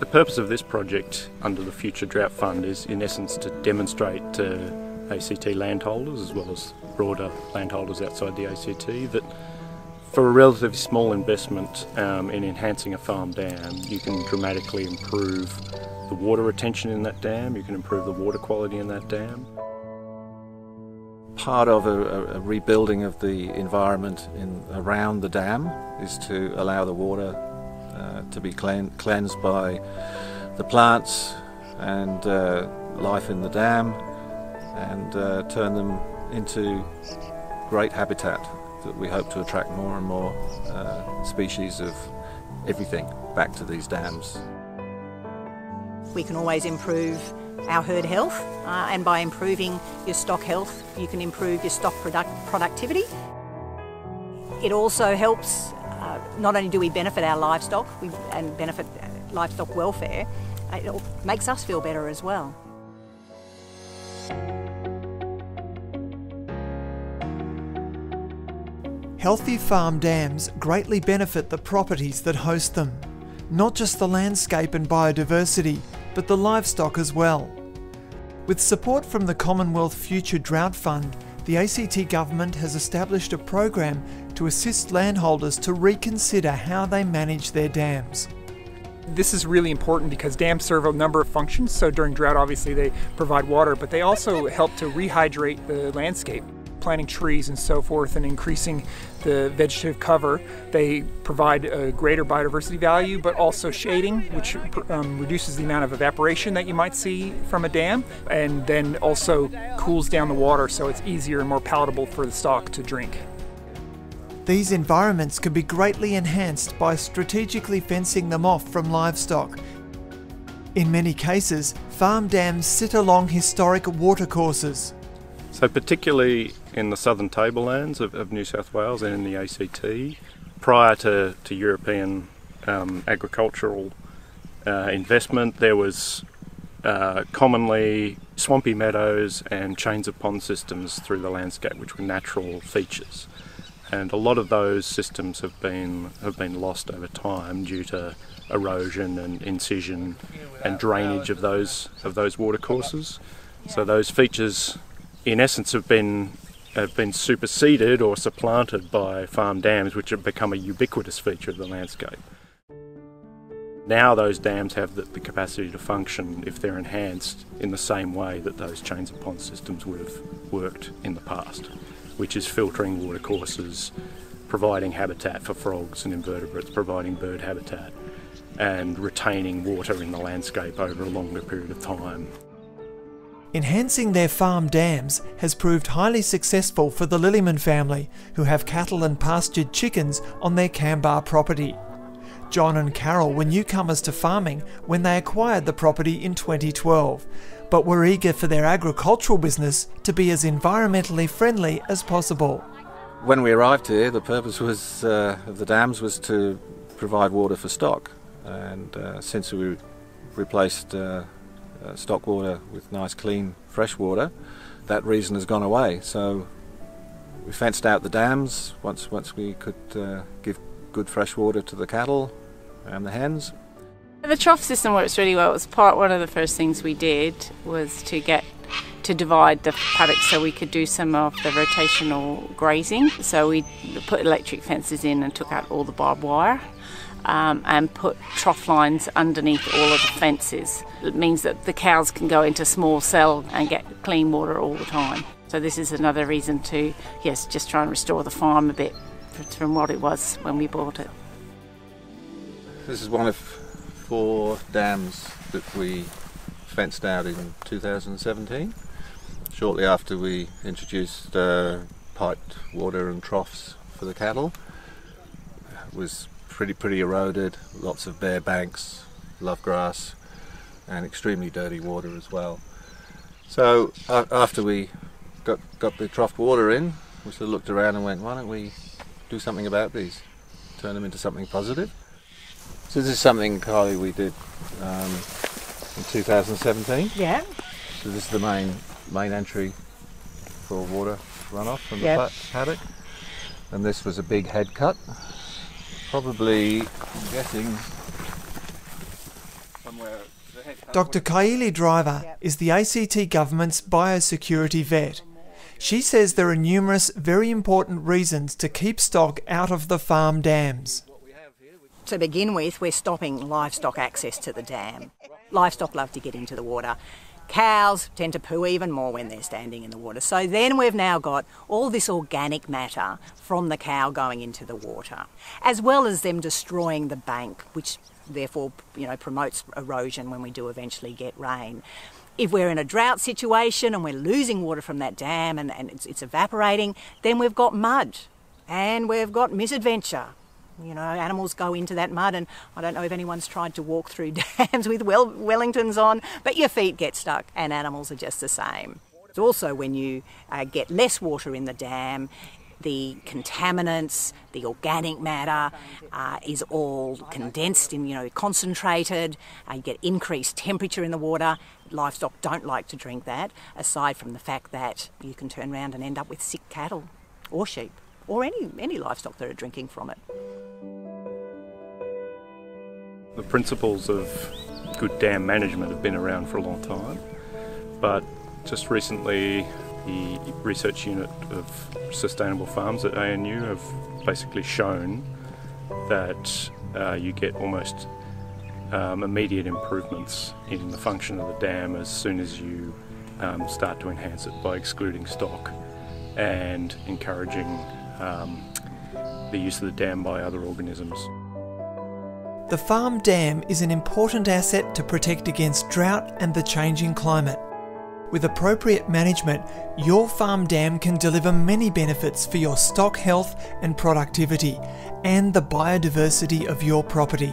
The purpose of this project under the Future Drought Fund is in essence to demonstrate to ACT landholders as well as broader landholders outside the ACT that for a relatively small investment um, in enhancing a farm dam you can dramatically improve the water retention in that dam, you can improve the water quality in that dam. Part of a, a rebuilding of the environment in, around the dam is to allow the water uh, to be clean, cleansed by the plants and uh, life in the dam and uh, turn them into great habitat that we hope to attract more and more uh, species of everything back to these dams. We can always improve our herd health, uh, and by improving your stock health, you can improve your stock product productivity. It also helps, uh, not only do we benefit our livestock we, and benefit livestock welfare, it makes us feel better as well. Healthy farm dams greatly benefit the properties that host them, not just the landscape and biodiversity, but the livestock as well. With support from the Commonwealth Future Drought Fund, the ACT Government has established a program to assist landholders to reconsider how they manage their dams. This is really important because dams serve a number of functions. So during drought, obviously, they provide water, but they also help to rehydrate the landscape planting trees and so forth and increasing the vegetative cover. They provide a greater biodiversity value, but also shading, which um, reduces the amount of evaporation that you might see from a dam, and then also cools down the water so it's easier and more palatable for the stock to drink. These environments can be greatly enhanced by strategically fencing them off from livestock. In many cases, farm dams sit along historic watercourses. So particularly in the southern tablelands of, of New South Wales and in the ACT, prior to, to European um, agricultural uh, investment, there was uh, commonly swampy meadows and chains of pond systems through the landscape, which were natural features. And a lot of those systems have been have been lost over time due to erosion and incision and drainage of those of those watercourses. So those features, in essence, have been have been superseded or supplanted by farm dams, which have become a ubiquitous feature of the landscape. Now those dams have the, the, capacity to function if they're enhanced in the same way that those chains of pond systems would have worked in the past, which is filtering watercourses, providing habitat for frogs and invertebrates, providing bird habitat, and retaining water in the landscape over a longer period of time. Enhancing their farm dams has proved highly successful for the Lilleyman family, who have cattle and pastured chickens on their Cambar property. John and Carol were newcomers to farming when they acquired the property in 2012, but were eager for their agricultural business to be as environmentally friendly as possible. When we arrived here, the purpose was uh, of the dams was to provide water for stock, and uh, since we replaced uh, uh, stock water with nice clean fresh water, that reason has gone away. So we fenced out the dams once once we could uh, give good fresh water to the cattle and the hens. The trough system works really well. It was part one of the first things we did was to get to divide the paddocks so we could do some of the rotational grazing. So we put electric fences in and took out all the barbed wire um, and put trough lines underneath all of the fences. It means that the cows can go into small cell and get clean water all the time. So this is another reason to, yes, just try and restore the farm a bit from what it was when we bought it. This is one of four dams that we fenced out in 2017, shortly after we introduced uh, piped water and troughs for the cattle. It was pretty pretty eroded, lots of bare banks, love grass, and extremely dirty water as well. So uh, after we got got the trough water in, we sort of looked around and went, why don't we do something about these, turn them into something positive? So this is something, Kyeelee, we did um, in 2017. Yeah. So this is the main main entry for water runoff from yep. the paddock, and this was a big head cut probably getting somewhere Dr. Kyeelee Driver is the ACT government's biosecurity vet. She says there are numerous very important reasons to keep stock out of the farm dams. To begin with, we're stopping livestock access to the dam. Livestock love to get into the water. Cows tend to poo even more when they're standing in the water. So then we've now got all this organic matter from the cow going into the water, as well as them destroying the bank, which therefore you know promotes erosion when we do eventually get rain. If we're in a drought situation and we're losing water from that dam and, and it's, it's evaporating, then we've got mud and we've got misadventure you know, animals go into that mud, and I don't know if anyone's tried to walk through dams with well- Wellingtons on, but your feet get stuck, and animals are just the same. It's also when you uh, get less water in the dam, the contaminants, the organic matter uh, is all condensed and you know concentrated. Uh, you get increased temperature in the water. Livestock don't like to drink that. Aside from the fact that you can turn around and end up with sick cattle or sheep or any any livestock that are drinking from it. The principles of good dam management have been around for a long time, but just recently the research unit of sustainable farms at ANU have basically shown that uh, you get almost um, immediate improvements in the function of the dam as soon as you um, start to enhance it by excluding stock and encouraging um, the use of the dam by other organisms. The farm dam is an important asset to protect against drought and the changing climate. With appropriate management, your farm dam can deliver many benefits for your stock health and productivity and the biodiversity of your property.